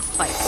the fight.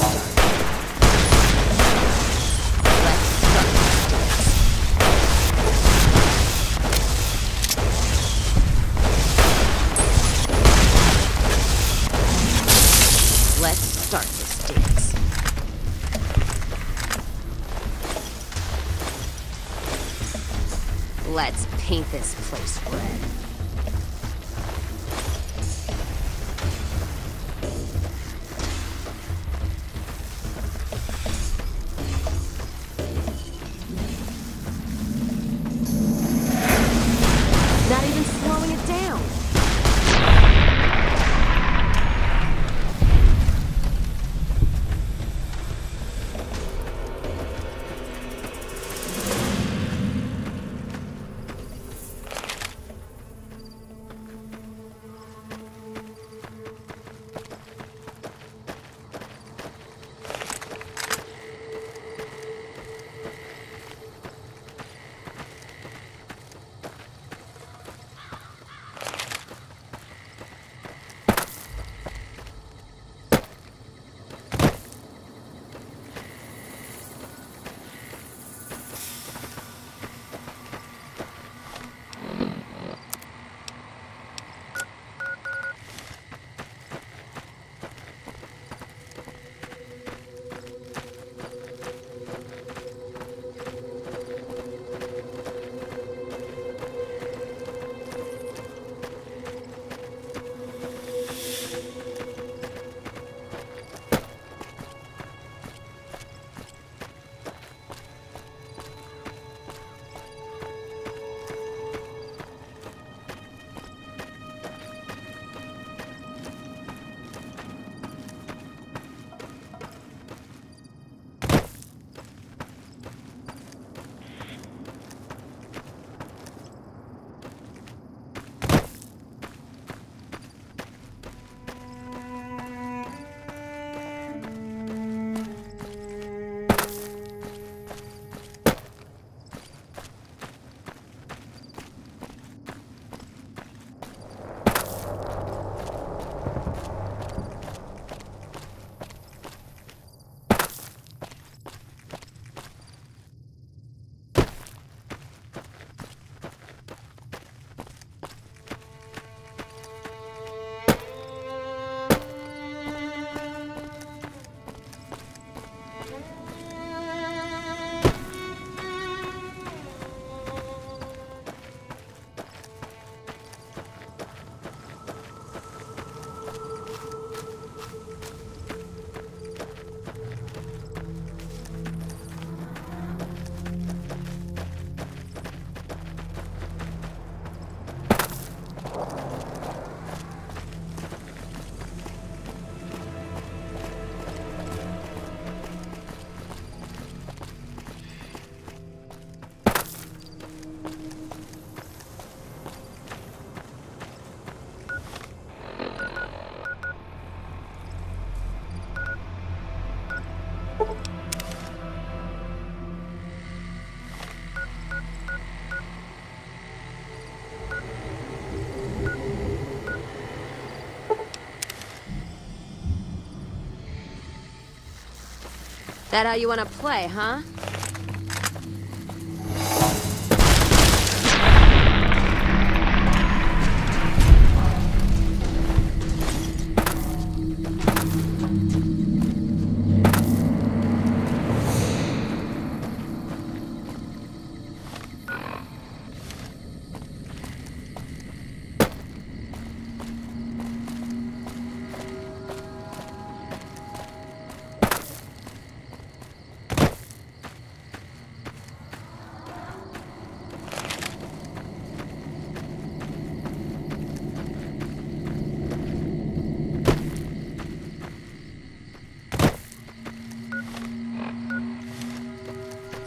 That how you wanna play, huh?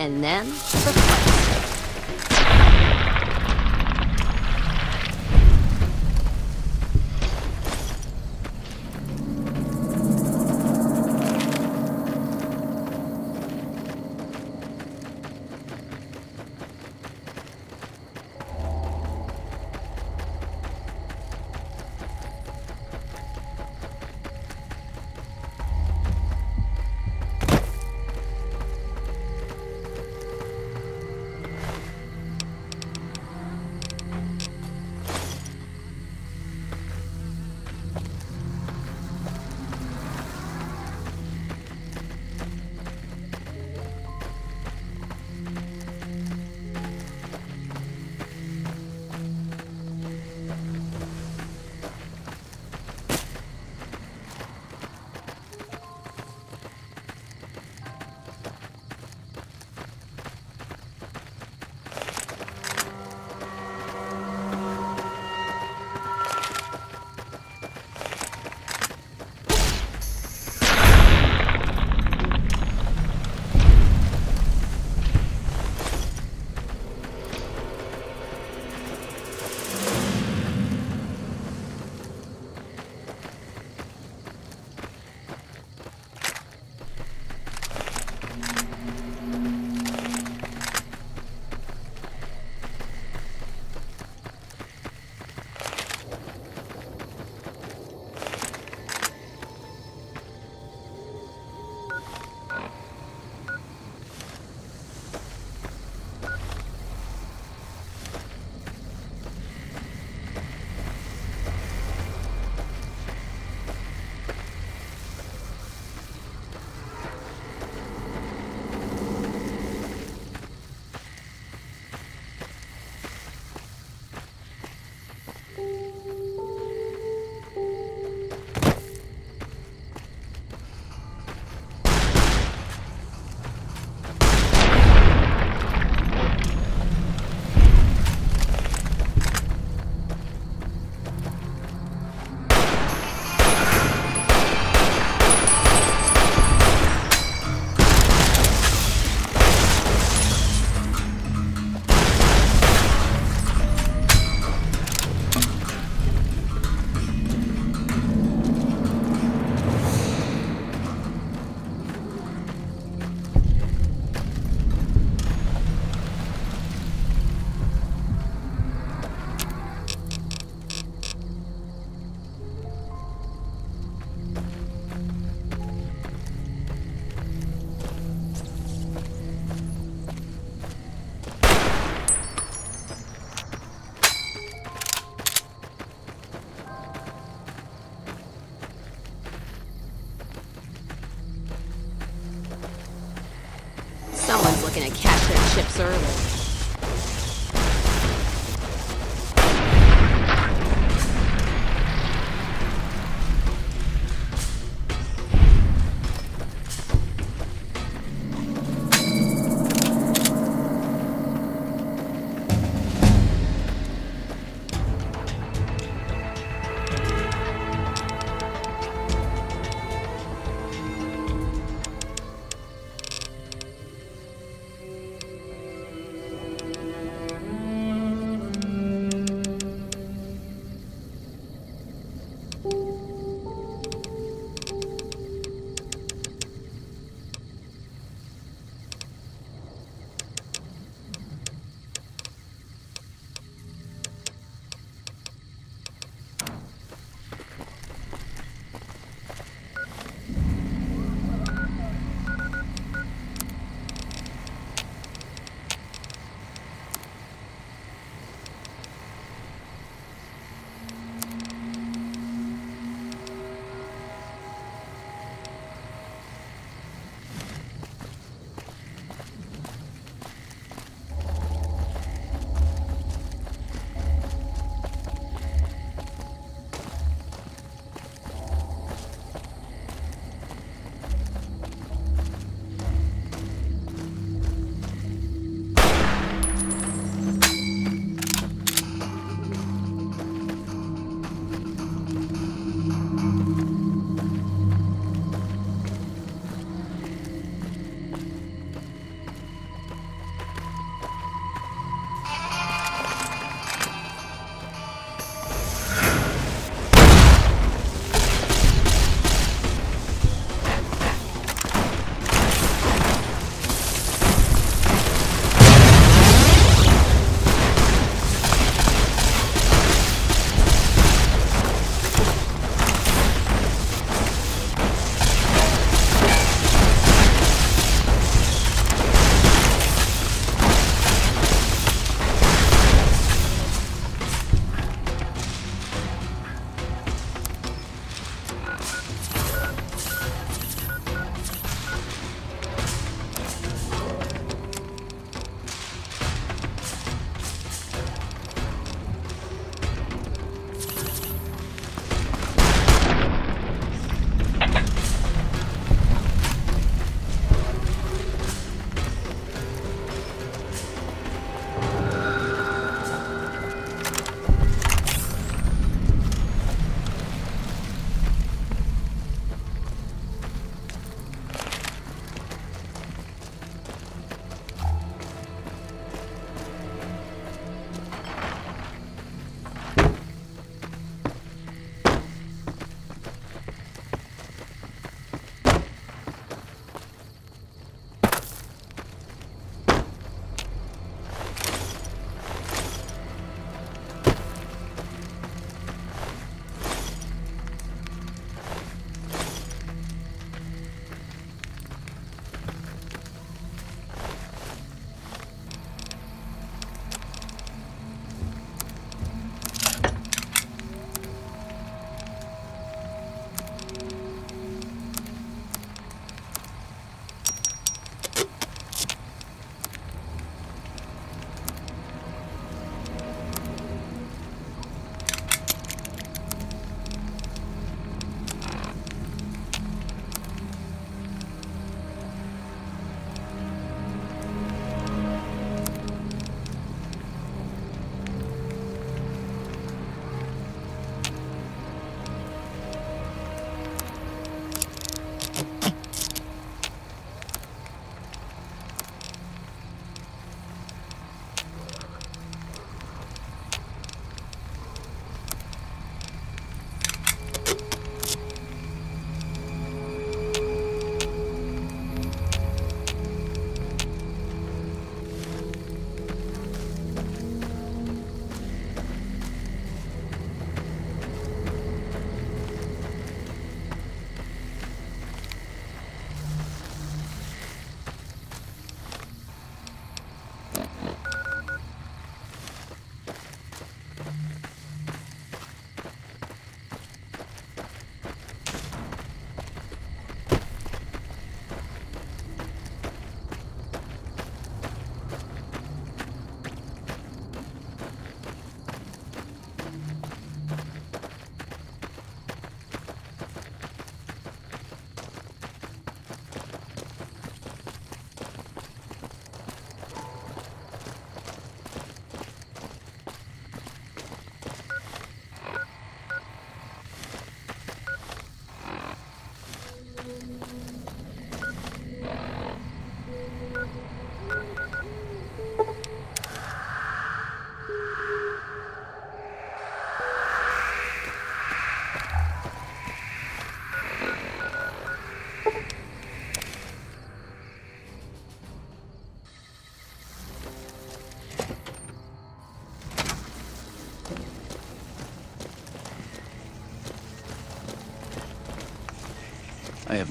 and then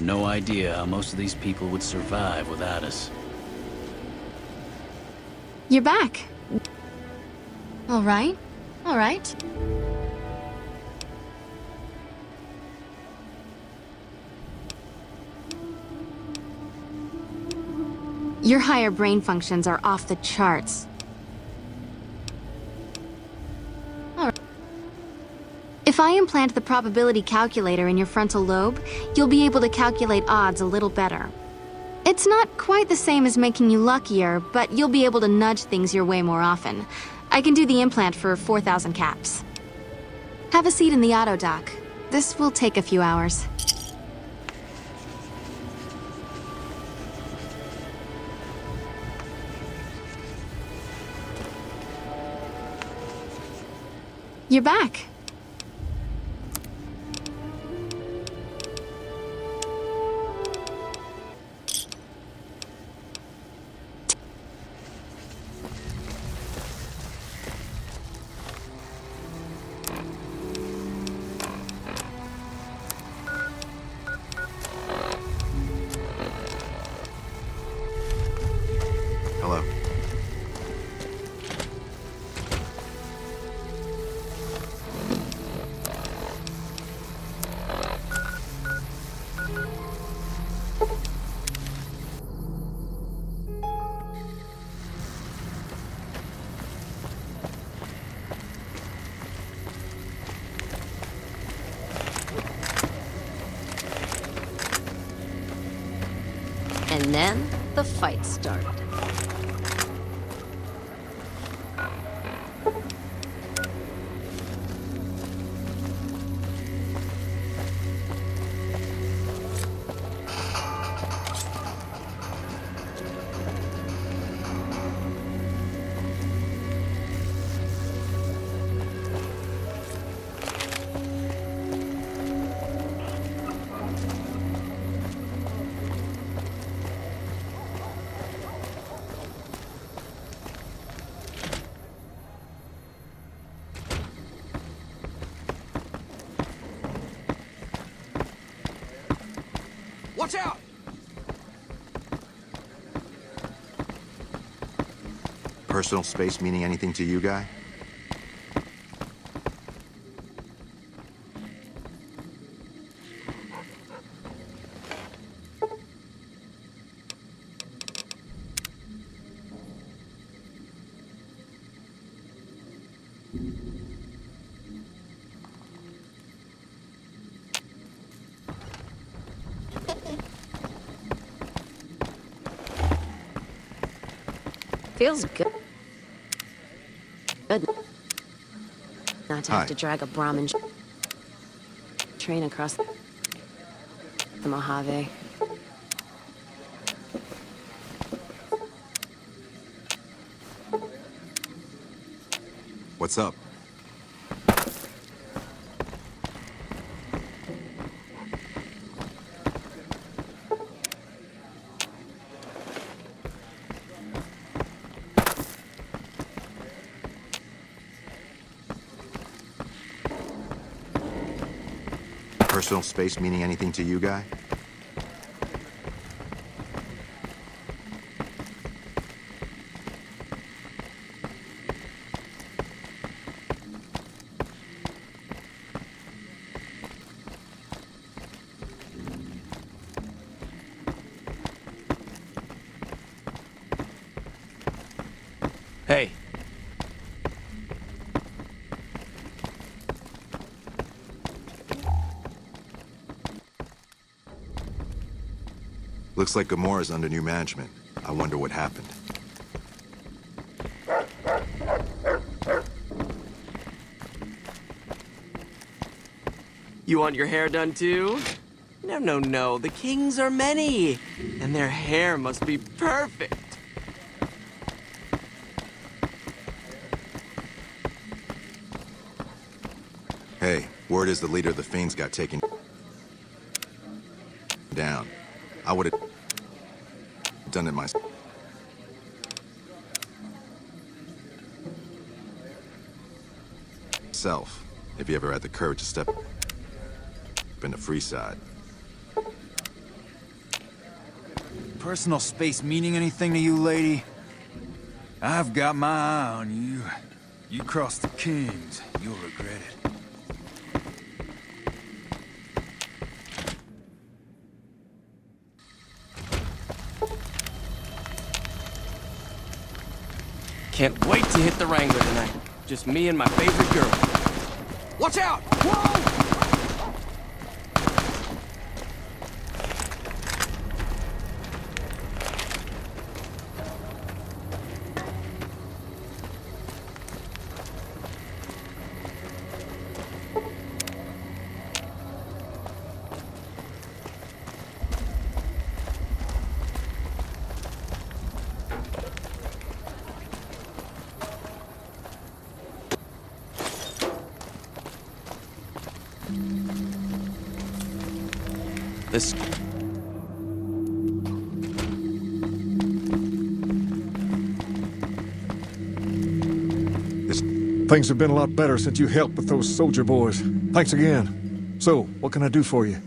no idea how most of these people would survive without us. You're back. All right. All right. Your higher brain functions are off the charts. If I implant the probability calculator in your frontal lobe, you'll be able to calculate odds a little better. It's not quite the same as making you luckier, but you'll be able to nudge things your way more often. I can do the implant for 4,000 caps. Have a seat in the Auto-Doc. This will take a few hours. You're back. Watch out! Personal space meaning anything to you, guy? Feels good. Good. Not to Hi. have to drag a Brahmin train across the Mojave. What's up? Personal space meaning anything to you, guy? Hey. Looks like Gomorrah's under new management. I wonder what happened. You want your hair done too? No, no, no. The kings are many, and their hair must be perfect. Hey, word is the leader of the Fiends got taken down. I would have done it myself. Self, if you ever had the courage to step in the free side. personal space meaning anything to you, lady? I've got my eye on you. You cross the Kings, you'll regret it. Can't wait to hit the Wrangler tonight. Just me and my favorite girl. Watch out! Whoa! Things have been a lot better since you helped with those soldier boys. Thanks again. So, what can I do for you?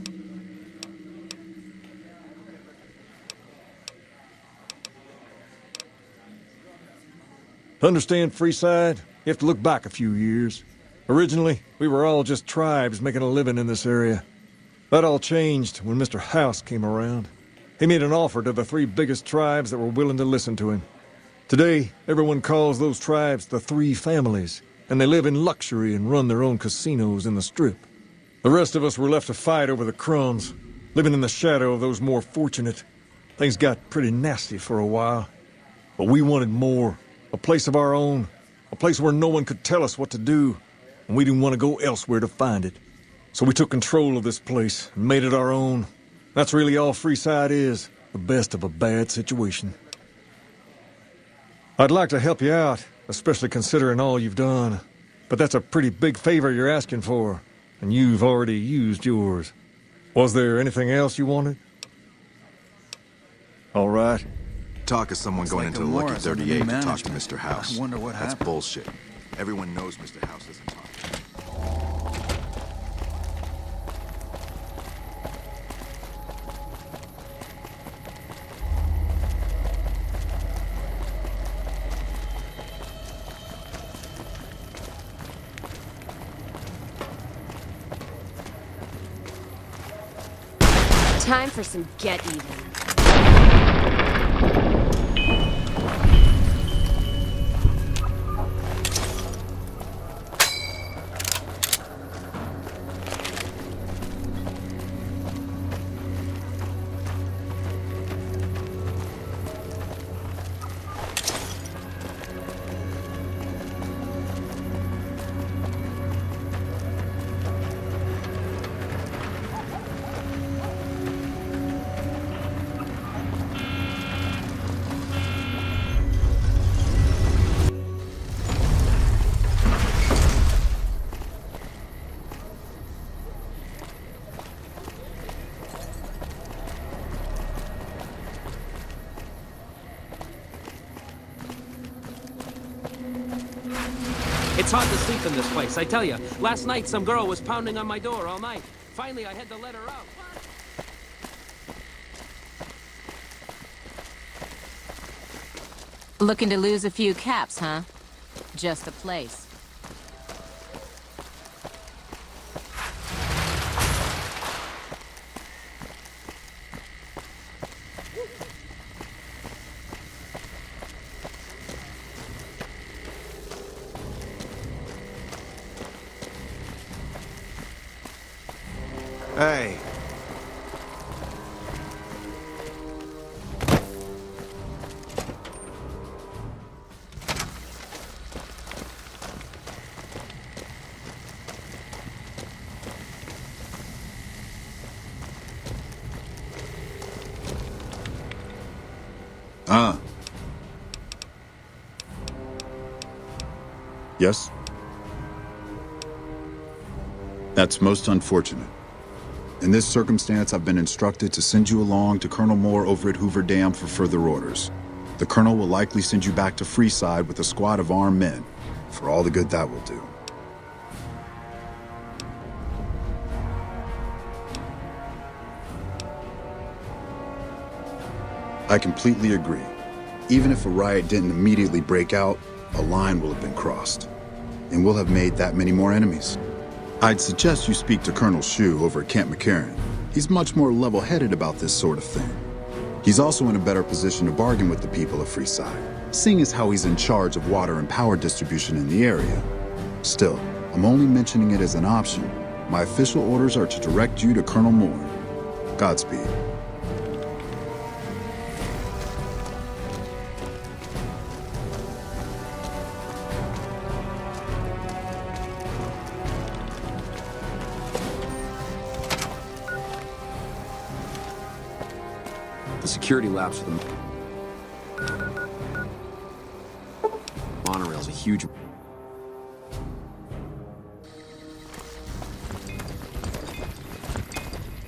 Understand Freeside, you have to look back a few years. Originally, we were all just tribes making a living in this area. That all changed when Mr. House came around. He made an offer to the three biggest tribes that were willing to listen to him. Today, everyone calls those tribes the Three Families, and they live in luxury and run their own casinos in the Strip. The rest of us were left to fight over the crumbs, living in the shadow of those more fortunate. Things got pretty nasty for a while. But we wanted more. A place of our own. A place where no one could tell us what to do. And we didn't want to go elsewhere to find it. So we took control of this place and made it our own. That's really all Freeside is. The best of a bad situation. I'd like to help you out, especially considering all you've done. But that's a pretty big favor you're asking for, and you've already used yours. Was there anything else you wanted? All right. Talk of someone Looks going like into the Lucky 38 to talk to. Mr. House. I wonder what That's happened. bullshit. Everyone knows Mr. House isn't talking. Time for some get even. Place, I tell you. Last night, some girl was pounding on my door all night. Finally, I had to let her out. Looking to lose a few caps, huh? Just a place. Yes? That's most unfortunate. In this circumstance, I've been instructed to send you along to Colonel Moore over at Hoover Dam for further orders. The Colonel will likely send you back to Freeside with a squad of armed men, for all the good that will do. I completely agree. Even if a riot didn't immediately break out, a line will have been crossed. And we'll have made that many more enemies. I'd suggest you speak to Colonel Hsu over at Camp McCarran. He's much more level-headed about this sort of thing. He's also in a better position to bargain with the people of Freeside, seeing as how he's in charge of water and power distribution in the area. Still, I'm only mentioning it as an option. My official orders are to direct you to Colonel Moore. Godspeed. Labs for the monorail's a huge.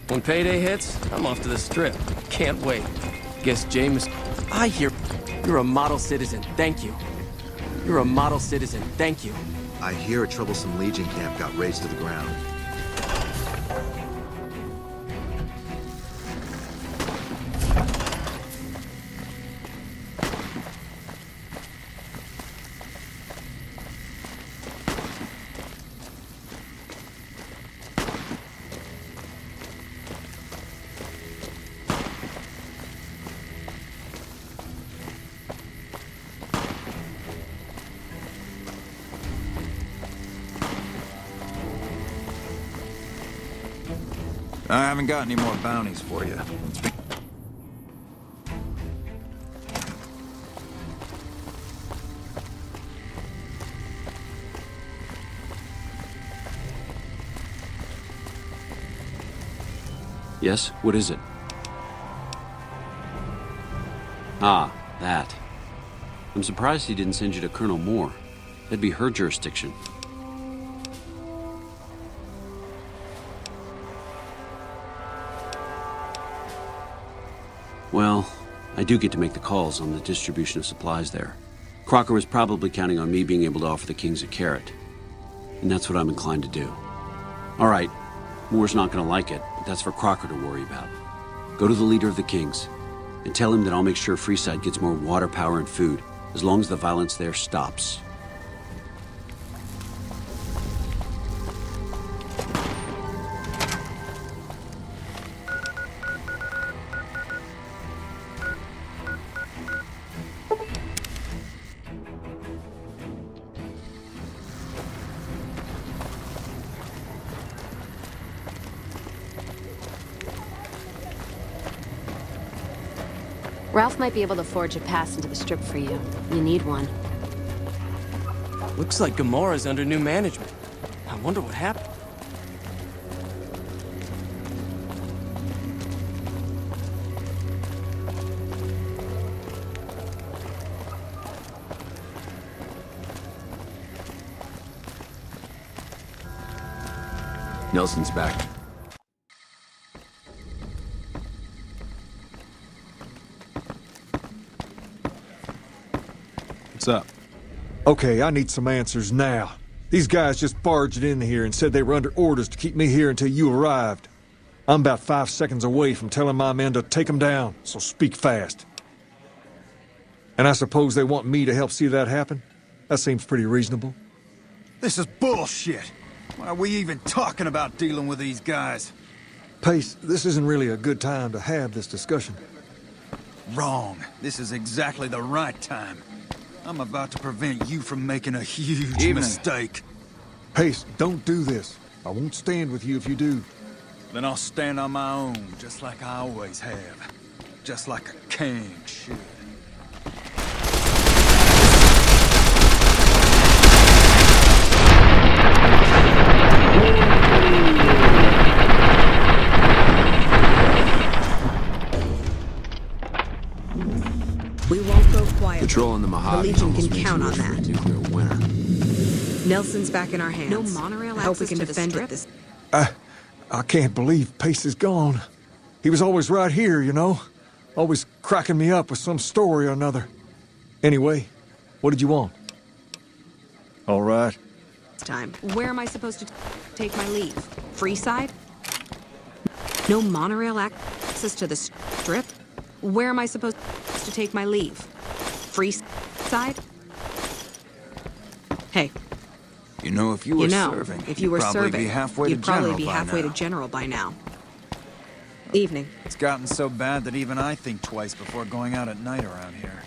When payday hits, I'm off to the strip. Can't wait. Guess James. I hear you're a model citizen. Thank you. You're a model citizen. Thank you. I hear a troublesome Legion camp got razed to the ground. Got any more bounties for you. Yes? What is it? Ah, that. I'm surprised he didn't send you to Colonel Moore. That'd be her jurisdiction. Do get to make the calls on the distribution of supplies there. Crocker was probably counting on me being able to offer the Kings a carrot. And that's what I'm inclined to do. All right, Moore's not going to like it, but that's for Crocker to worry about. Go to the leader of the Kings and tell him that I'll make sure Freeside gets more water, power, and food, as long as the violence there stops. Might be able to forge a pass into the strip for you. You need one. Looks like Gomorrah's under new management. I wonder what happened. Nelson's back. What's up? Okay, I need some answers now. These guys just barged in here and said they were under orders to keep me here until you arrived. I'm about five seconds away from telling my men to take them down, so speak fast. And I suppose they want me to help see that happen? That seems pretty reasonable. This is bullshit. Why are we even talking about dealing with these guys? Pace, this isn't really a good time to have this discussion. Wrong. This is exactly the right time. I'm about to prevent you from making a huge Evening. mistake. Pace, don't do this. I won't stand with you if you do. Then I'll stand on my own, just like I always have. Just like a king should. Go quiet. Patrolling the Mojave Legion can count on wish for a that. nuclear winter. Nelson's back in our hands. No monorail I hope we access can to the defend strip? it this. I, I can't believe Pace is gone. He was always right here, you know? Always cracking me up with some story or another. Anyway, what did you want? All right. time. Where am I supposed to take my leave? Freeside? No monorail access to the strip? Where am I supposed to take my leave? Freeside? Hey, You know, if you were you know, serving, if you'd were probably serving, be halfway you'd to probably general be halfway now. to general by now. Evening. It's gotten so bad that even I think twice before going out at night around here.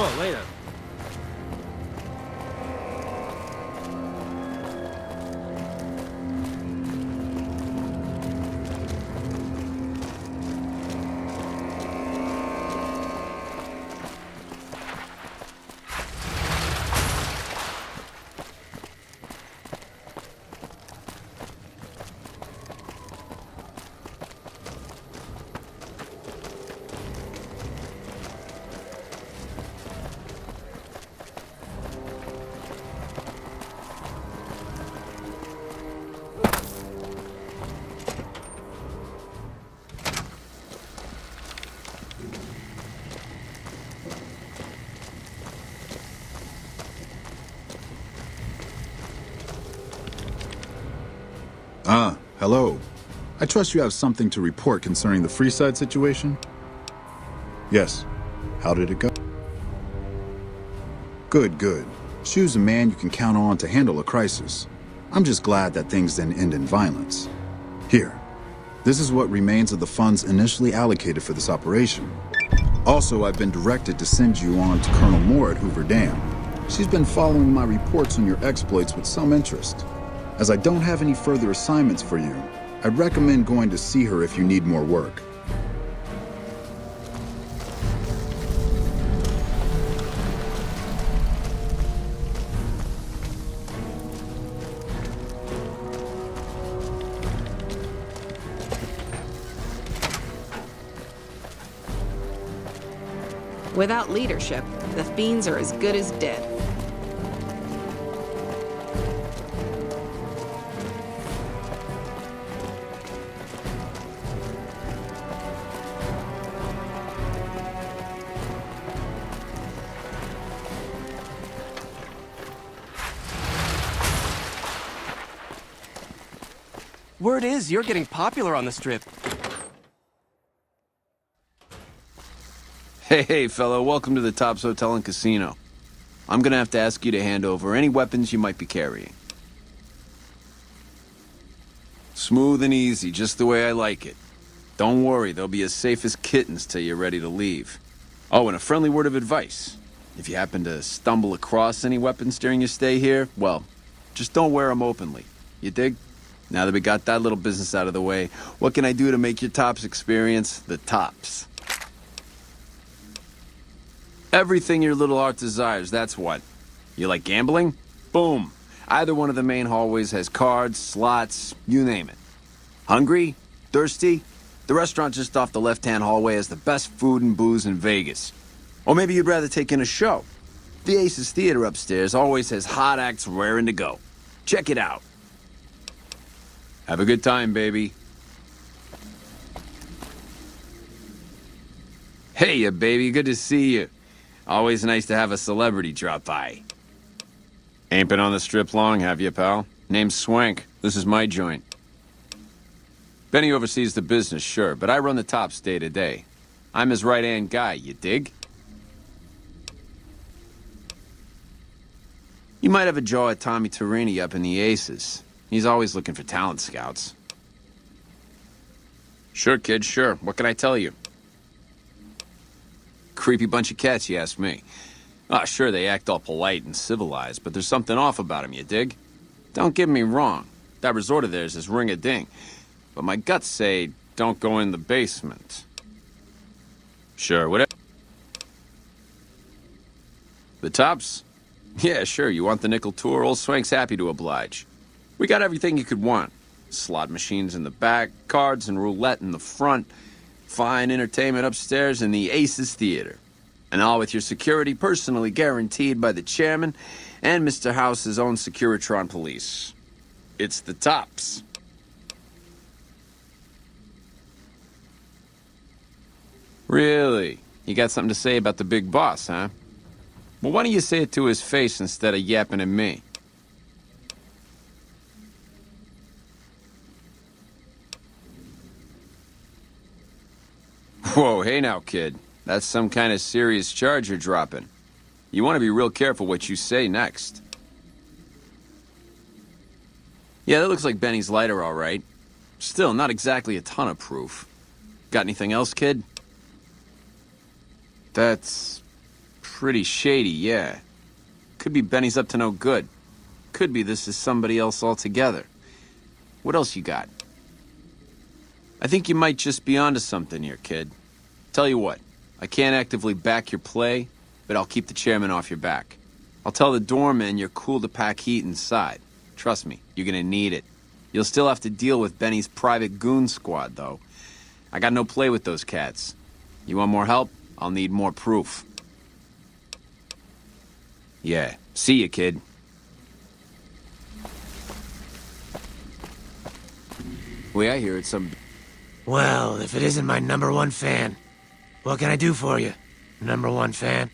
Sure, later. Hello. I trust you have something to report concerning the Freeside situation? Yes. How did it go? Good, good. Hsu's a man you can count on to handle a crisis. I'm just glad that things didn't end in violence. Here. This is what remains of the funds initially allocated for this operation. Also, I've been directed to send you on to Colonel Moore at Hoover Dam. She's been following my reports on your exploits with some interest. As I don't have any further assignments for you, I'd recommend going to see her if you need more work. Without leadership, the fiends are as good as dead. You're getting popular on the strip. Hey, hey, fellow, welcome to the Tops Hotel and Casino. I'm gonna have to ask you to hand over any weapons you might be carrying. Smooth and easy, just the way I like it. Don't worry, they'll be as safe as kittens till you're ready to leave. Oh, and a friendly word of advice. If you happen to stumble across any weapons during your stay here, well, just don't wear them openly. You dig? Now that we got that little business out of the way, what can I do to make your tops experience the tops? Everything your little heart desires, that's what. You like gambling? Boom. Either one of the main hallways has cards, slots, you name it. Hungry? Thirsty? The restaurant just off the left-hand hallway has the best food and booze in Vegas. Or maybe you'd rather take in a show. The Aces Theater upstairs always has hot acts raring to go. Check it out. Have a good time, baby. Hey, ya baby. Good to see you. Always nice to have a celebrity drop by. Ain't been on the strip long, have you, pal? Name's Swank. This is my joint. Benny oversees the business, sure, but I run the tops day to day. I'm his right-hand guy, you dig? You might have a jaw at Tommy Torini up in the Aces. He's always looking for talent scouts. Sure, kid, sure. What can I tell you? Creepy bunch of cats, you ask me. Ah, sure, they act all polite and civilized, but there's something off about them, you dig? Don't get me wrong. That resort of theirs is ring-a-ding. But my guts say don't go in the basement. Sure, whatever. The tops? Yeah, sure, you want the nickel tour? Old Swank's happy to oblige. We got everything you could want. Slot machines in the back, cards and roulette in the front, fine entertainment upstairs in the Aces Theater. And all with your security personally guaranteed by the chairman and Mr. House's own Securitron police. It's the tops. Really? You got something to say about the big boss, huh? Well, why don't you say it to his face instead of yapping at me? Whoa, hey now, kid. That's some kind of serious charge you're dropping. You want to be real careful what you say next. Yeah, that looks like Benny's lighter, all right. Still, not exactly a ton of proof. Got anything else, kid? That's... pretty shady, yeah. Could be Benny's up to no good. Could be this is somebody else altogether. What else you got? I think you might just be onto something here, kid. Tell you what, I can't actively back your play, but I'll keep the chairman off your back. I'll tell the doorman you're cool to pack heat inside. Trust me, you're gonna need it. You'll still have to deal with Benny's private goon squad, though. I got no play with those cats. You want more help? I'll need more proof. Yeah, see you, kid. Way I hear some... Well, if it isn't my number one fan, what can I do for you, number one fan?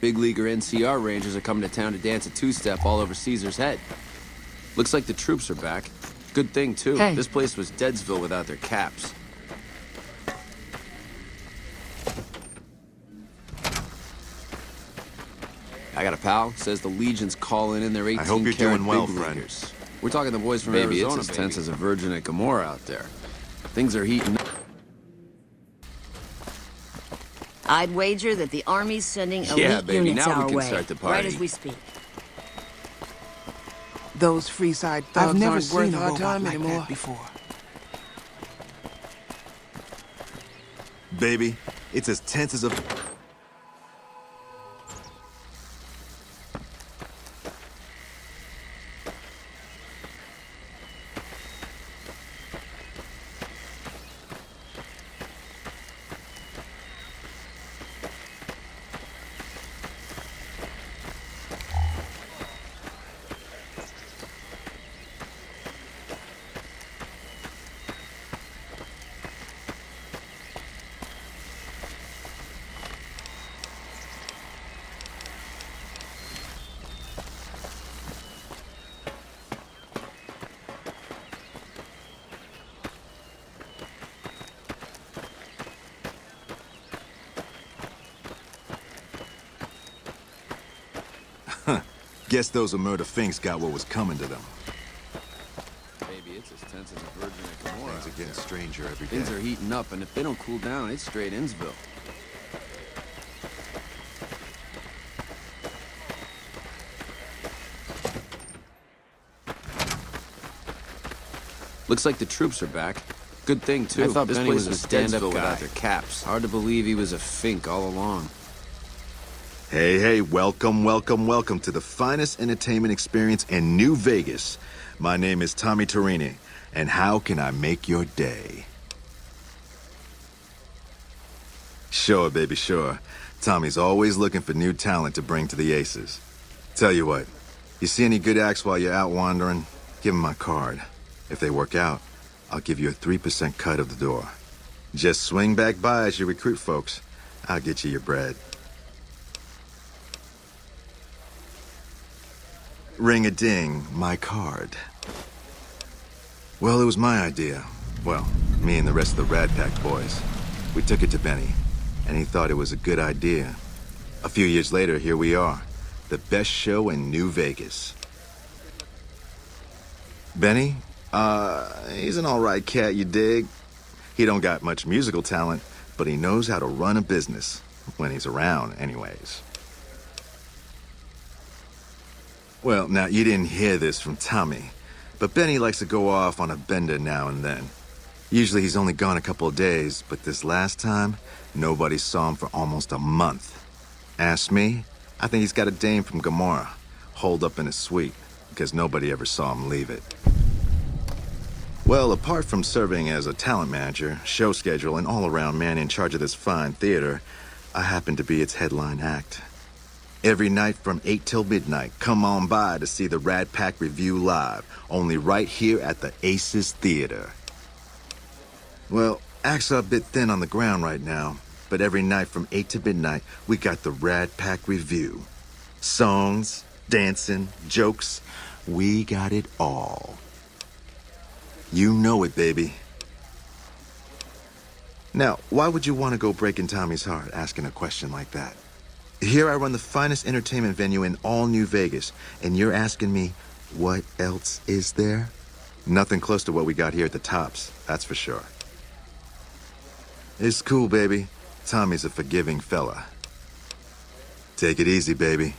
Big leaguer NCR Rangers are coming to town to dance a two-step all over Caesar's head. Looks like the troops are back. Good thing, too. Hey. This place was Deadsville without their caps. I got a pal. Says the Legion's calling in their 18 I hope you're karat doing well, big friend. leaguers. We're talking the boys from Baby, Arizona, it's as tense as a virgin at Gomorrah out there. Things are heating up. I'd wager that the Army's sending elite Yeah, baby, units now we can way, start the party. right as we speak. Those Freeside thugs I've never aren't seen worth our time like anymore. before. Baby, it's as tense as a... Guess those Omerta finks got what was coming to them. Baby, it's as tense as a virgin at Gomorrah. Things are getting stranger every day. Things are heating up, and if they don't cool down, it's straight Innsville. Looks like the troops are back. Good thing, too. I thought this Benny place was a was stand-up guy. without their caps. Hard to believe he was a fink all along. Hey, hey, welcome, welcome, welcome to the finest entertainment experience in New Vegas. My name is Tommy Torini, and how can I make your day? Sure, baby, sure. Tommy's always looking for new talent to bring to the Aces. Tell you what, you see any good acts while you're out wandering, give 'em my card. If they work out, I'll give you a 3% cut of the door. Just swing back by as you recruit folks. I'll get you your bread. Ring a ding, my card. Well, it was my idea. Well, me and the rest of the Rad Pack boys. We took it to Benny, and he thought it was a good idea. A few years later, here we are. The best show in New Vegas. Benny? Uh, he's an alright cat, you dig? He don't got much musical talent, but he knows how to run a business. When he's around, anyways. Well, now, you didn't hear this from Tommy, but Benny likes to go off on a bender now and then. Usually he's only gone a couple of days, but this last time, nobody saw him for almost a month. Ask me, I think he's got a dame from Gomorrah, holed up in his suite, because nobody ever saw him leave it. Well, apart from serving as a talent manager, show schedule, and all-around man in charge of this fine theater, I happen to be its headline act. Every night from 8 till midnight, come on by to see the Rad Pack Review live, only right here at the Aces Theater. Well, acts are a bit thin on the ground right now, but every night from 8 to midnight, we got the Rad Pack Review. Songs, dancing, jokes, we got it all. You know it, baby. Now, why would you want to go breaking Tommy's heart asking a question like that? Here I run the finest entertainment venue in all New Vegas, and you're asking me, what else is there? Nothing close to what we got here at the tops, that's for sure. It's cool, baby. Tommy's a forgiving fella. Take it easy, baby.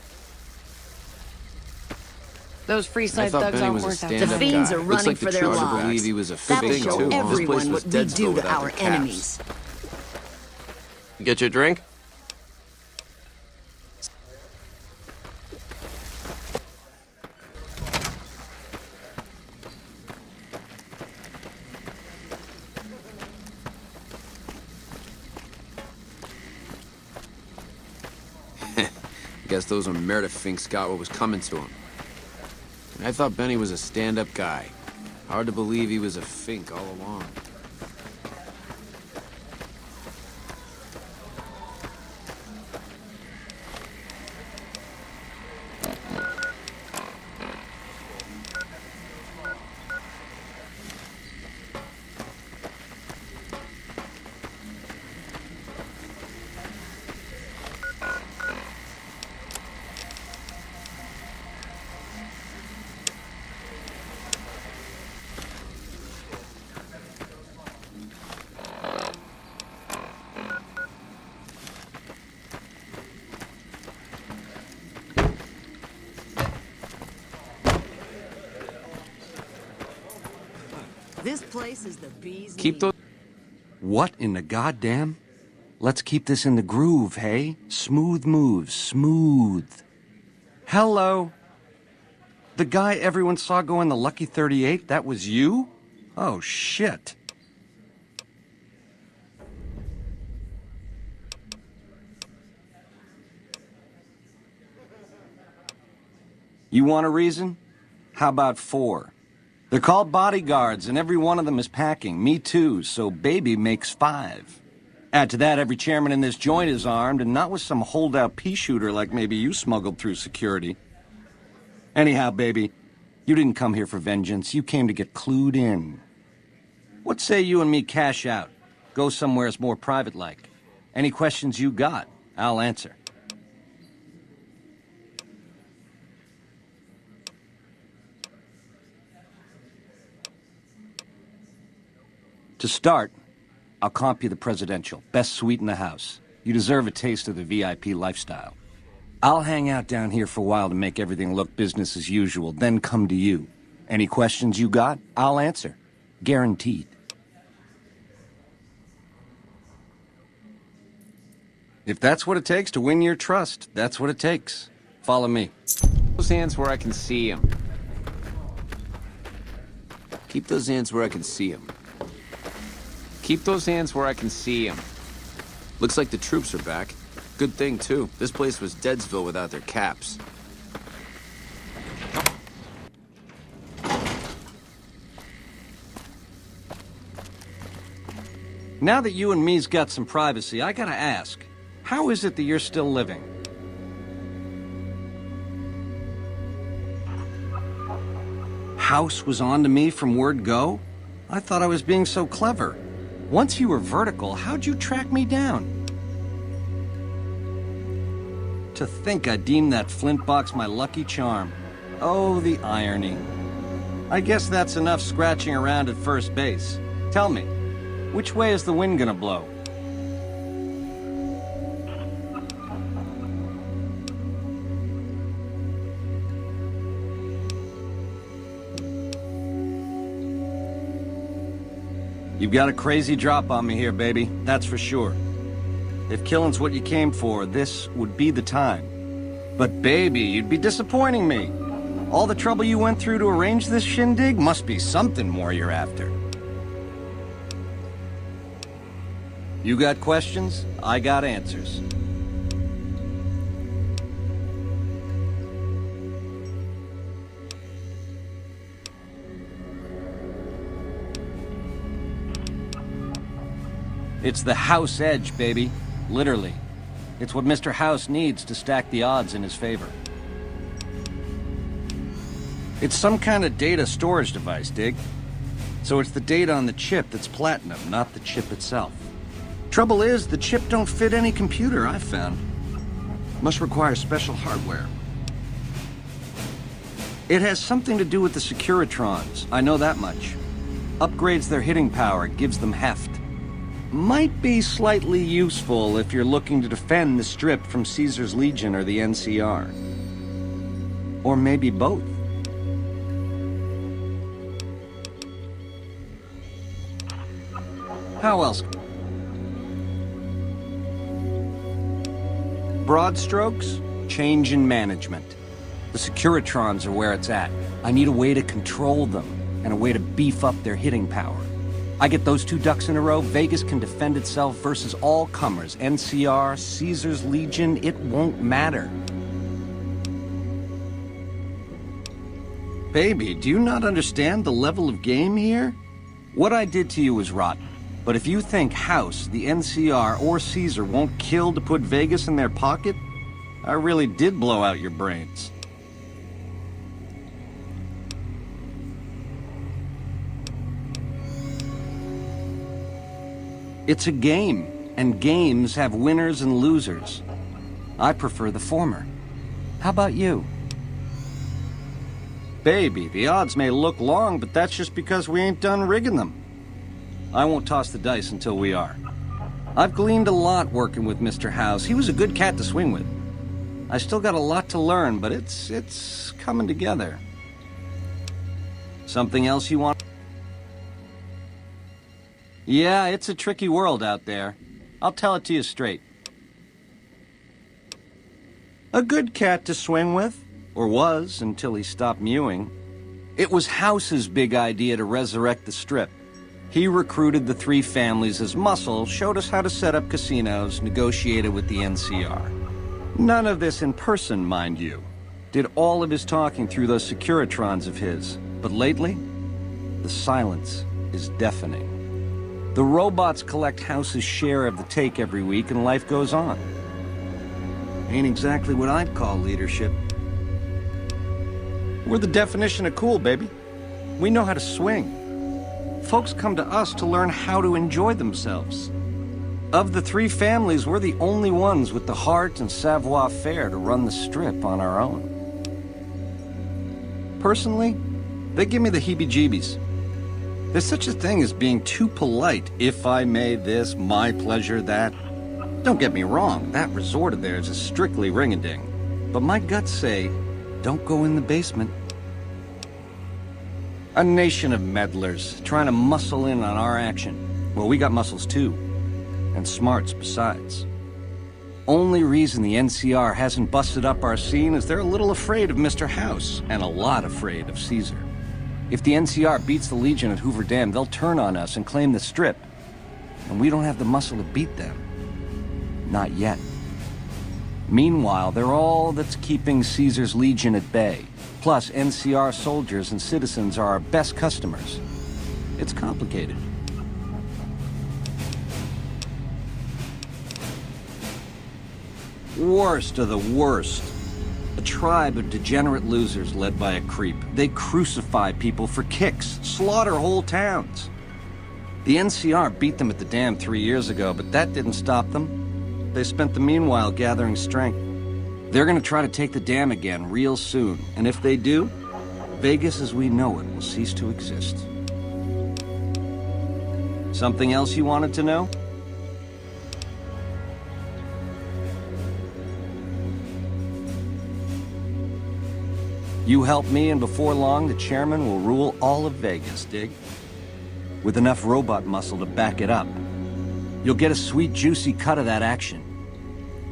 Those I Freeside thugs Benny aren't was worth out. stand-up The fiends guy. are Looks running like the for their troops lives. believe he was a That'll fink, show too. This place everyone was what we do to our their caps. enemies. Get your drink? Guess those Omerta finks got what was coming to him. I thought Benny was a stand-up guy. Hard to believe he was a fink all along. This place is the bee's Keep those. What in the goddamn? Let's keep this in the groove, hey? Smooth moves, smooth. Hello? The guy everyone saw go in the Lucky 38, that was you? Oh, shit. You want a reason? How about four? They're called bodyguards, and every one of them is packing. Me too, so baby makes five. Add to that, every chairman in this joint is armed, and not with some holdout pea shooter like maybe you smuggled through security. Anyhow, baby, you didn't come here for vengeance. You came to get clued in. What say you and me cash out? Go somewheres more private like. Any questions you got, I'll answer. To start, I'll comp you the presidential. Best suite in the house. You deserve a taste of the VIP lifestyle. I'll hang out down here for a while to make everything look business as usual, then come to you. Any questions you got, I'll answer. Guaranteed. If that's what it takes to win your trust, that's what it takes. Follow me. Those hands where I can see them. Keep those hands where I can see them. Keep those hands where I can see them. Looks like the troops are back. Good thing, too. This place was Deadsville without their caps. Now that you and me's got some privacy, I gotta ask, how is it that you're still living? House was on to me from word go? I thought I was being so clever. Once you were vertical, how'd you track me down? To think I deemed that flint box my lucky charm. Oh, the irony. I guess that's enough scratching around at first base. Tell me, which way is the wind gonna blow? You've got a crazy drop on me here, baby. That's for sure. If killing's what you came for, this would be the time. But baby, you'd be disappointing me. All the trouble you went through to arrange this shindig must be something more you're after. You got questions? I got answers. It's the house edge, baby. Literally. It's what Mr. House needs to stack the odds in his favor. It's some kind of data storage device, Dig. So it's the data on the chip that's platinum, not the chip itself. Trouble is, the chip don't fit any computer I've found. Must require special hardware. It has something to do with the Securitrons, I know that much. Upgrades their hitting power, gives them heft. Might be slightly useful if you're looking to defend the strip from Caesar's Legion or the NCR. Or maybe both. How else? Broad strokes, change in management. The Securitrons are where it's at. I need a way to control them, and a way to beef up their hitting power. I get those two ducks in a row, Vegas can defend itself versus all comers. NCR, Caesar's Legion, it won't matter. Baby, do you not understand the level of game here? What I did to you was rotten. But if you think House, the NCR, or Caesar won't kill to put Vegas in their pocket, I really did blow out your brains. It's a game, and games have winners and losers. I prefer the former. How about you? Baby, the odds may look long, but that's just because we ain't done rigging them. I won't toss the dice until we are. I've gleaned a lot working with Mr. House. He was a good cat to swing with. I still got a lot to learn, but it's it's coming together. Something else you want? Yeah, it's a tricky world out there. I'll tell it to you straight. A good cat to swing with, or was until he stopped mewing. It was House's big idea to resurrect the strip. He recruited the three families as muscle, showed us how to set up casinos, negotiated with the NCR. None of this in person, mind you. Did all of his talking through those Securitrons of his. But lately, the silence is deafening. The robots collect House's share of the take every week, and life goes on. Ain't exactly what I'd call leadership. We're the definition of cool, baby. We know how to swing. Folks come to us to learn how to enjoy themselves. Of the three families, we're the only ones with the heart and savoir-faire to run the strip on our own. Personally, they give me the heebie-jeebies. There's such a thing as being too polite, if I may this, my pleasure that. Don't get me wrong, that resort of theirs is strictly ring-a-ding. But my guts say, don't go in the basement. A nation of meddlers, trying to muscle in on our action. Well, we got muscles too. And smarts besides. Only reason the NCR hasn't busted up our scene is they're a little afraid of Mr. House, and a lot afraid of Caesar. If the NCR beats the Legion at Hoover Dam, they'll turn on us and claim the Strip. And we don't have the muscle to beat them. Not yet. Meanwhile, they're all that's keeping Caesar's Legion at bay. Plus, NCR soldiers and citizens are our best customers. It's complicated. Worst of the worst. A tribe of degenerate losers led by a creep. They crucify people for kicks, slaughter whole towns. The NCR beat them at the dam three years ago, but that didn't stop them. They spent the meanwhile gathering strength. They're gonna try to take the dam again real soon, and if they do, Vegas as we know it will cease to exist. Something else you wanted to know? You help me, and before long, the chairman will rule all of Vegas, dig? With enough robot muscle to back it up. You'll get a sweet, juicy cut of that action.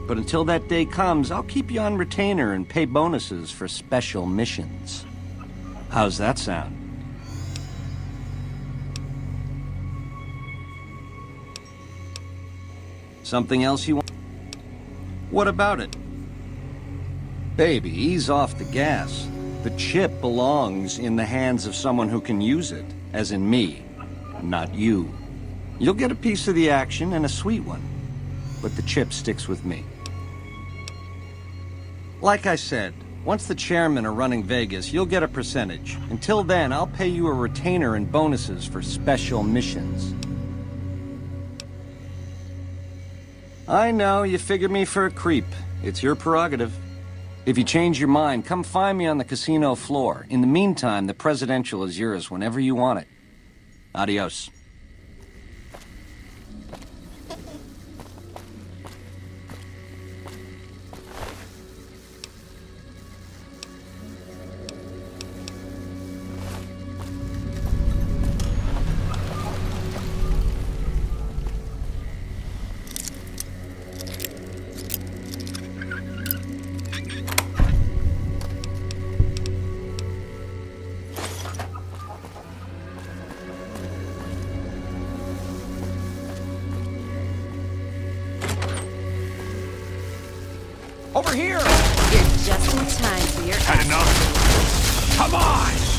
But until that day comes, I'll keep you on retainer and pay bonuses for special missions. How's that sound? Something else you want? What about it? Baby, ease off the gas. The chip belongs in the hands of someone who can use it, as in me, not you. You'll get a piece of the action and a sweet one, but the chip sticks with me. Like I said, once the chairmen are running Vegas, you'll get a percentage. Until then, I'll pay you a retainer and bonuses for special missions. I know, you figured me for a creep. It's your prerogative. If you change your mind, come find me on the casino floor. In the meantime, the presidential is yours whenever you want it. Adios. Over here! You're just in time for your Had enough? Come on!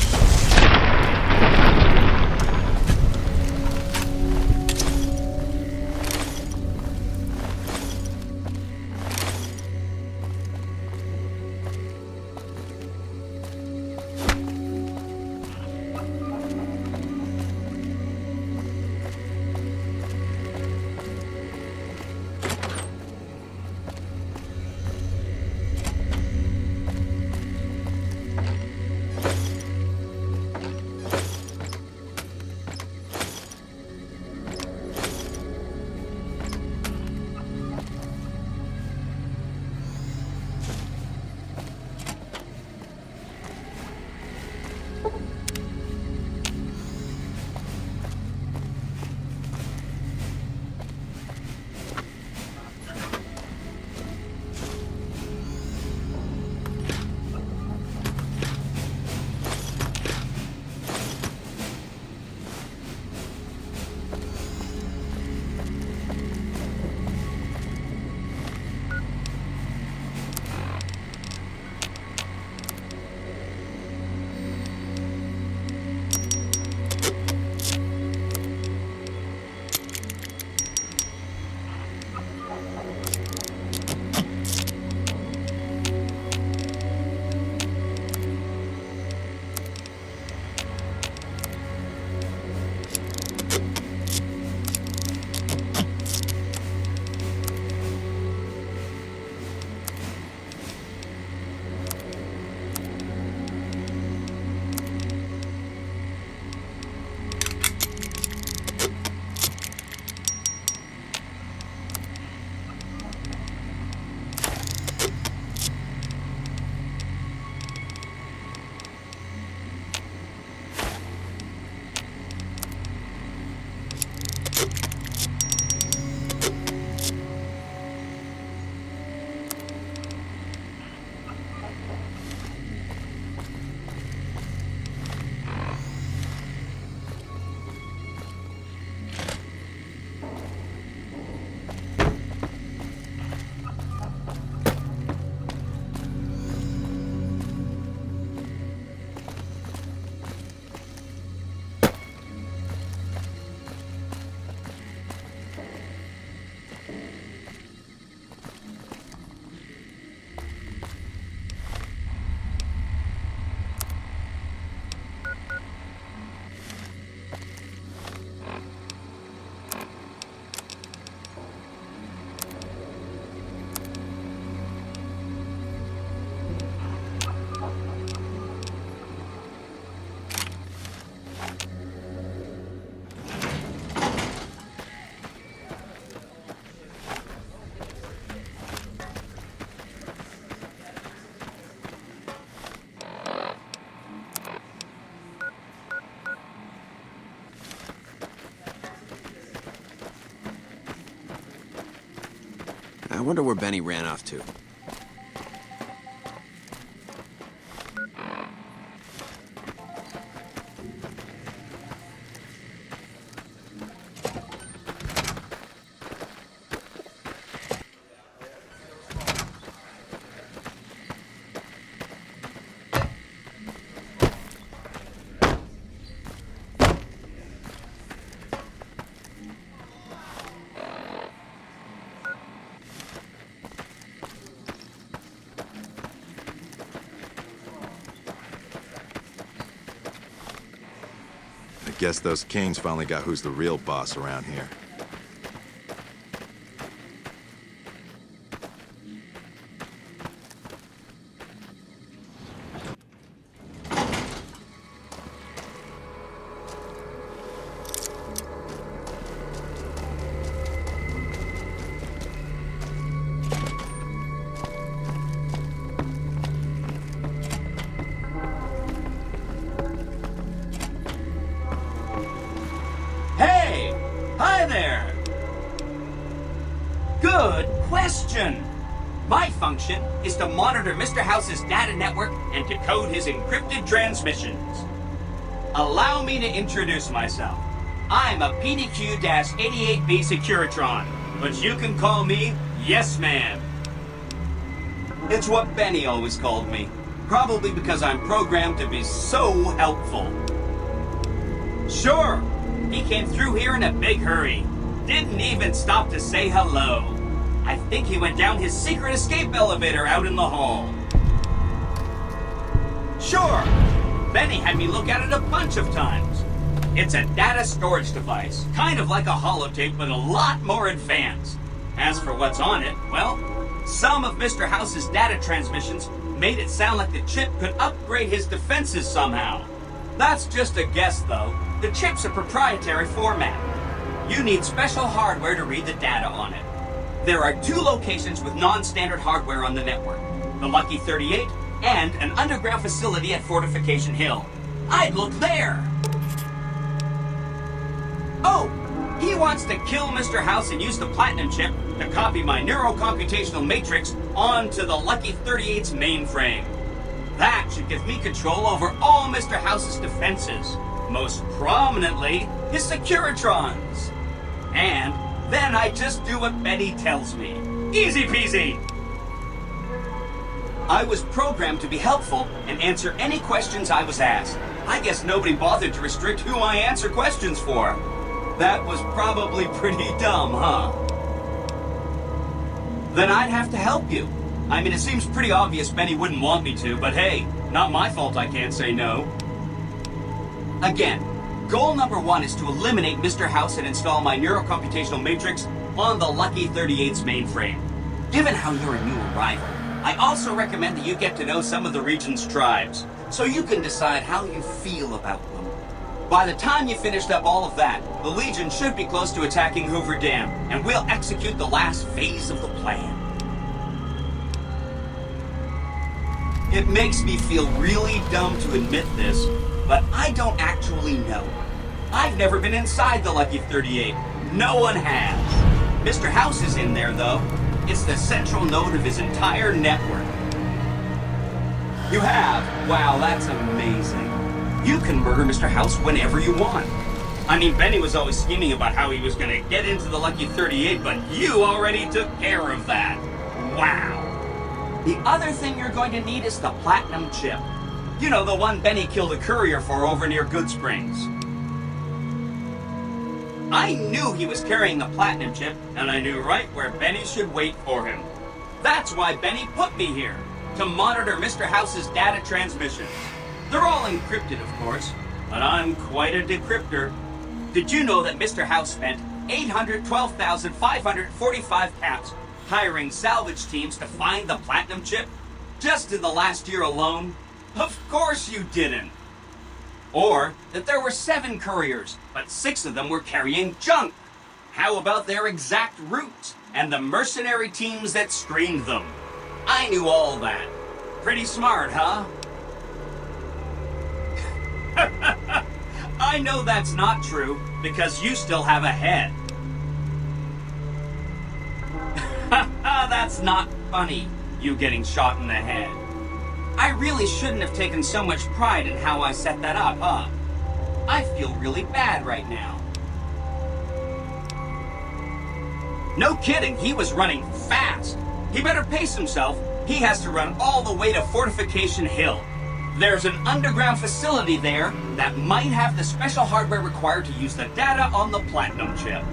Wonder where Benny ran off to. Guess those kings finally got who's the real boss around here. Good question! My function is to monitor Mr. House's data network and to decode his encrypted transmissions. Allow me to introduce myself. I'm a PDQ-88B Securitron, but you can call me Yes Man. It's what Benny always called me, probably because I'm programmed to be so helpful. Sure, he came through here in a big hurry. Didn't even stop to say hello. I think he went down his secret escape elevator out in the hall. Sure, Benny had me look at it a bunch of times. It's a data storage device, kind of like a holotape, but a lot more advanced. As for what's on it, well, some of Mr. House's data transmissions made it sound like the chip could upgrade his defenses somehow. That's just a guess, though. The chip's a proprietary format. You need special hardware to read the data on it. There are two locations with non-standard hardware on the network. The Lucky 38 and an underground facility at Fortification Hill. I'd look there! Oh! He wants to kill Mr. House and use the Platinum chip to copy my neurocomputational matrix onto the Lucky 38's mainframe. That should give me control over all Mr. House's defenses, most prominently his Securitrons. And then I just do what Benny tells me. Easy peasy! I was programmed to be helpful and answer any questions I was asked. I guess nobody bothered to restrict who I answer questions for. That was probably pretty dumb, huh? Then I'd have to help you. I mean, it seems pretty obvious Benny wouldn't want me to, but hey, not my fault I can't say no. Again, goal number one is to eliminate Mr. House and install my neurocomputational matrix on the Lucky 38's mainframe. Given how you're a new arrival, I also recommend that you get to know some of the region's tribes, so you can decide how you feel about them. By the time you finished up all of that, the Legion should be close to attacking Hoover Dam, and we'll execute the last phase of the plan. It makes me feel really dumb to admit this, but I don't actually know. I've never been inside the Lucky 38. No one has. Mr. House is in there, though. It's the central node of his entire network. You have? Wow, that's amazing. You can murder Mr. House whenever you want. I mean, Benny was always scheming about how he was going to get into the Lucky 38, but you already took care of that. Wow. The other thing you're going to need is the Platinum chip. You know, the one Benny killed a courier for over near Goodsprings. I knew he was carrying the Platinum chip, and I knew right where Benny should wait for him. That's why Benny put me here, to monitor Mr. House's data transmissions. They're all encrypted, of course, but I'm quite a decryptor. Did you know that Mr. House spent 812,545 caps hiring salvage teams to find the Platinum chip? Just in the last year alone? Of course you didn't. Or that there were seven couriers, but six of them were carrying junk. How about their exact route and the mercenary teams that screened them? I knew all that. Pretty smart, huh? I know that's not true because you still have a head. That's not funny, you getting shot in the head. I really shouldn't have taken so much pride in how I set that up, huh? I feel really bad right now. No kidding, he was running fast. He better pace himself. He has to run all the way to Fortification Hill. There's an underground facility there that might have the special hardware required to use the data on the Platinum chip.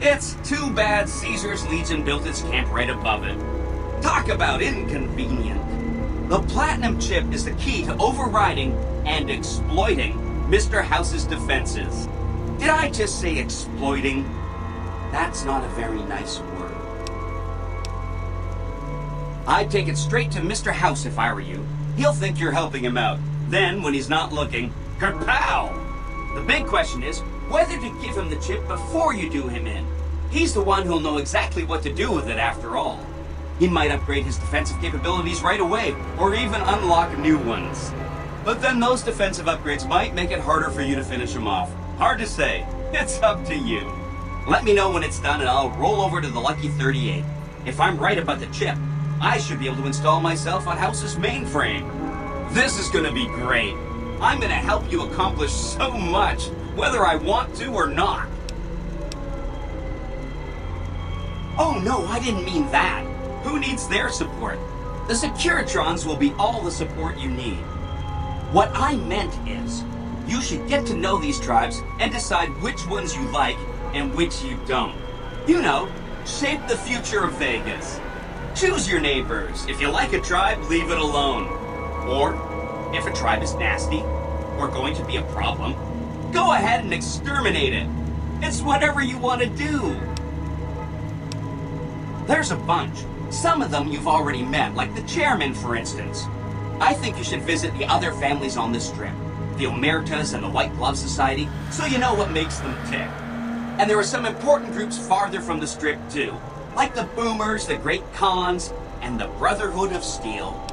It's too bad Caesar's Legion built its camp right above it. Talk about inconvenient. The Platinum chip is the key to overriding and exploiting Mr. House's defenses. Did I just say exploiting? That's not a very nice word. I'd take it straight to Mr. House if I were you. He'll think you're helping him out. Then, when he's not looking, kerpow! The big question is whether to give him the chip before you do him in. He's the one who'll know exactly what to do with it after all. He might upgrade his defensive capabilities right away, or even unlock new ones. But then those defensive upgrades might make it harder for you to finish him off. Hard to say. It's up to you. Let me know when it's done and I'll roll over to the Lucky 38. If I'm right about the chip, I should be able to install myself on House's mainframe. This is gonna be great. I'm gonna help you accomplish so much, whether I want to or not. Oh no, I didn't mean that. Who needs their support? The Securitrons will be all the support you need. What I meant is, you should get to know these tribes and decide which ones you like and which you don't. You know, shape the future of Vegas. Choose your neighbors. If you like a tribe, leave it alone. Or, if a tribe is nasty, or going to be a problem, go ahead and exterminate it. It's whatever you want to do. There's a bunch. Some of them you've already met, like the chairman, for instance. I think you should visit the other families on this strip, the Omertas and the White Glove Society, so you know what makes them tick. And there are some important groups farther from the strip, too, like the Boomers, the Great Khans, and the Brotherhood of Steel.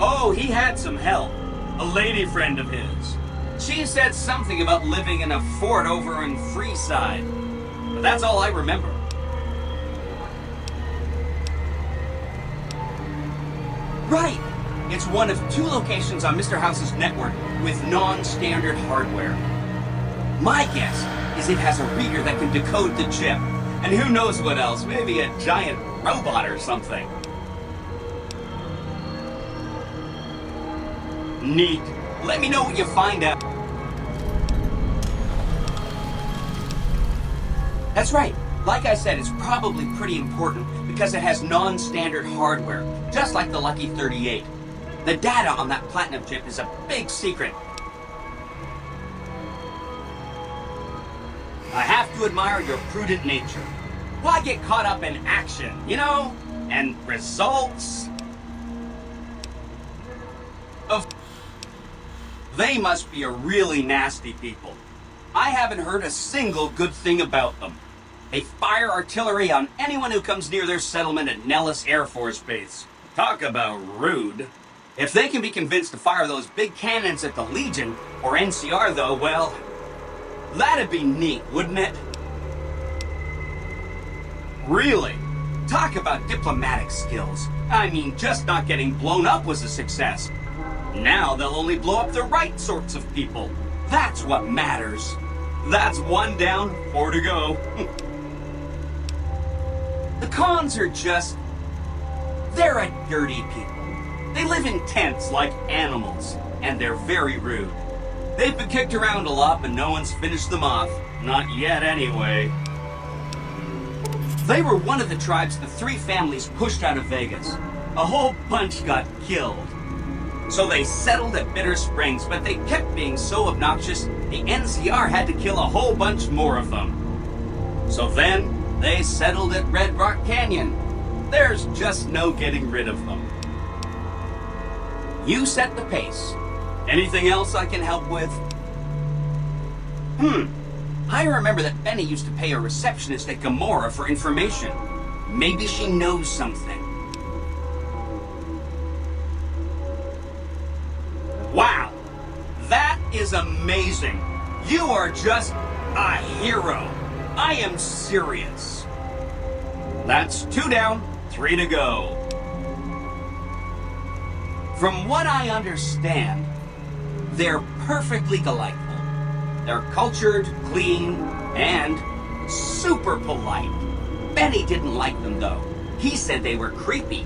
Oh, he had some help. A lady friend of his. She said something about living in a fort over in Freeside. But that's all I remember. Right! It's one of two locations on Mr. House's network with non-standard hardware. My guess is it has a reader that can decode the chip. And who knows what else, maybe a giant robot or something. Neat. Let me know what you find out. That's right. Like I said, it's probably pretty important because it has non-standard hardware, just like the Lucky 38. The data on that platinum chip is a big secret. I have to admire your prudent nature. Why get caught up in action, you know? And results? Of they must be a really nasty people. I haven't heard a single good thing about them. They fire artillery on anyone who comes near their settlement at Nellis Air Force Base. Talk about rude. If they can be convinced to fire those big cannons at the Legion, or NCR though, well, that'd be neat, wouldn't it? Really? Talk about diplomatic skills. I mean, just not getting blown up was a success. Now they'll only blow up the right sorts of people. That's what matters. That's one down, four to go. the Khans are just... They're a dirty people. They live in tents like animals, and they're very rude. They've been kicked around a lot, but no one's finished them off. Not yet, anyway. They were one of the tribes the three families pushed out of Vegas. A whole bunch got killed. So they settled at Bitter Springs, but they kept being so obnoxious, the NCR had to kill a whole bunch more of them. So then, they settled at Red Rock Canyon. There's just no getting rid of them. You set the pace. Anything else I can help with? Hmm. I remember that Benny used to pay a receptionist at Gomorrah for information. Maybe she knows something. Wow! That is amazing! You are just a hero! I am serious. That's two down, three to go. From what I understand, they're perfectly delightful. They're cultured, clean, and super polite. Benny didn't like them, though. He said they were creepy.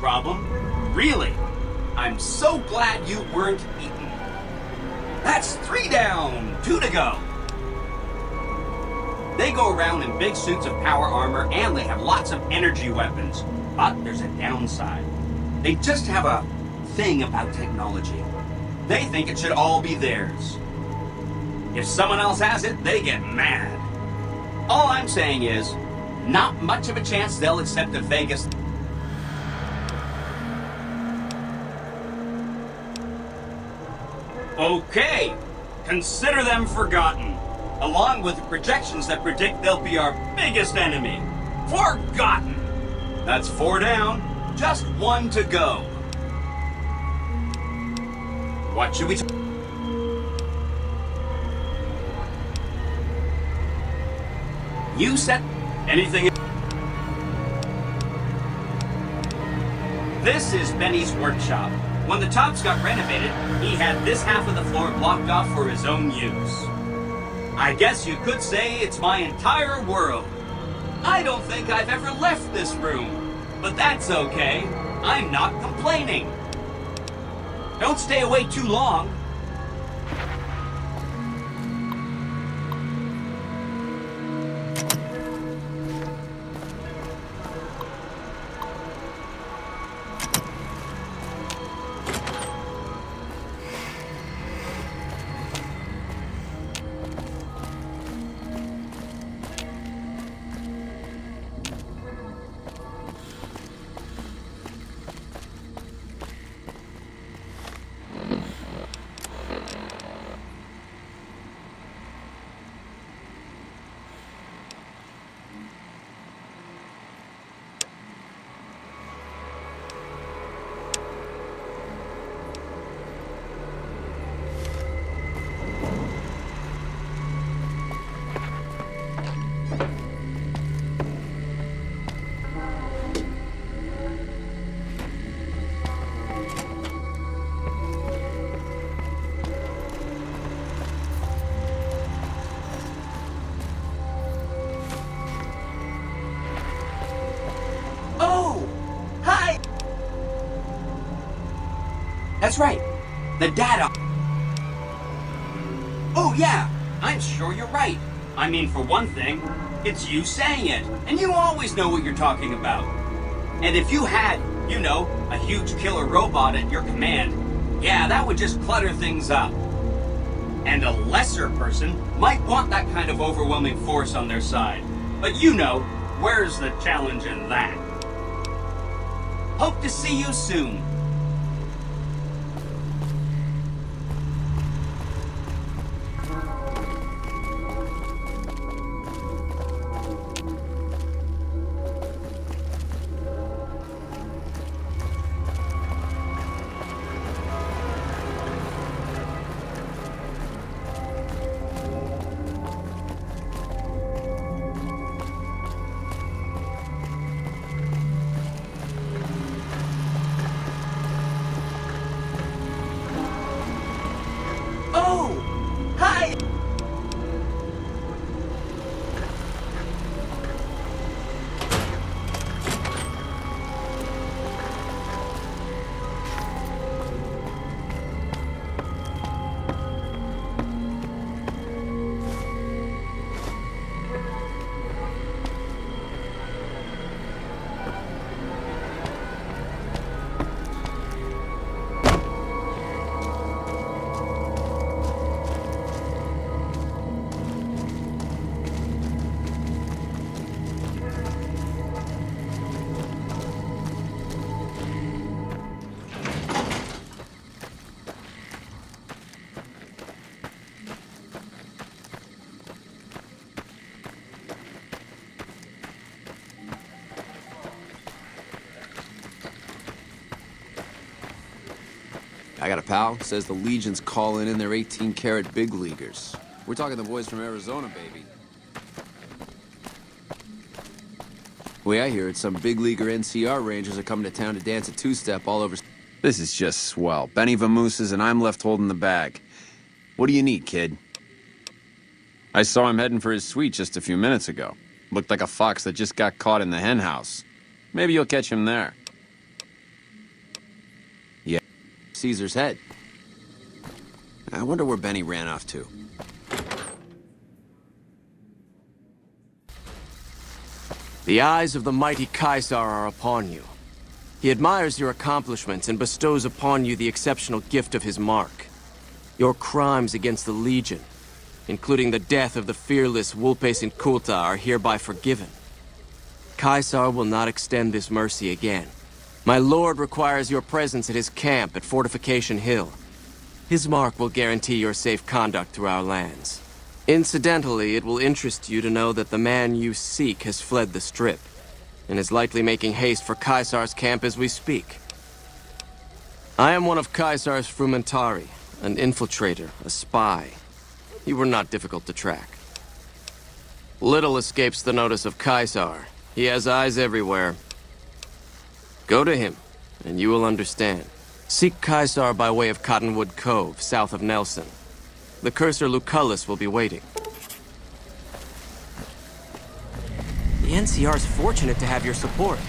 Problem? Really? I'm so glad you weren't eaten. That's three down, two to go. They go around in big suits of power armor and they have lots of energy weapons. But there's a downside. They just have a thing about technology. They think it should all be theirs. If someone else has it, they get mad. All I'm saying is, not much of a chance they'll accept a Vegas Okay, consider them forgotten, along with the projections that predict they'll be our biggest enemy. Forgotten! That's four down, just one to go. What should we t- You said anything? This is Benny's workshop. When the Tops got renovated, he had this half of the floor blocked off for his own use. I guess you could say it's my entire world. I don't think I've ever left this room, but that's okay. I'm not complaining. Don't stay away too long. That's right. The data. Oh, yeah. I'm sure you're right. I mean, for one thing, it's you saying it. And you always know what you're talking about. And if you had, you know, a huge killer robot at your command, yeah, that would just clutter things up. And a lesser person might want that kind of overwhelming force on their side. But you know, where's the challenge in that? Hope to see you soon. Got a pal, says the Legion's calling in their 18-karat big leaguers. We're talking the boys from Arizona, baby. way I hear it, some big leaguer NCR Rangers are coming to town to dance a two-step all over... This is just swell. Benny Vamooses and I'm left holding the bag. What do you need, kid? I saw him heading for his suite just a few minutes ago. Looked like a fox that just got caught in the henhouse. Maybe you'll catch him there. Yeah, Caesar's head. I wonder where Benny ran off to. The eyes of the mighty Caesar are upon you. He admires your accomplishments and bestows upon you the exceptional gift of his mark. Your crimes against the Legion, including the death of the fearless Wulpes Vulpes Inculta, are hereby forgiven. Caesar will not extend this mercy again. My lord requires your presence at his camp at Fortification Hill. His mark will guarantee your safe conduct through our lands. Incidentally, it will interest you to know that the man you seek has fled the Strip, and is likely making haste for Caesar's camp as we speak. I am one of Caesar's Frumentarii, an infiltrator, a spy. You were not difficult to track. Little escapes the notice of Caesar. He has eyes everywhere. Go to him, and you will understand. Seek Caesar by way of Cottonwood Cove, south of Nelson. The cursor Lucullus will be waiting. The NCR is fortunate to have your support.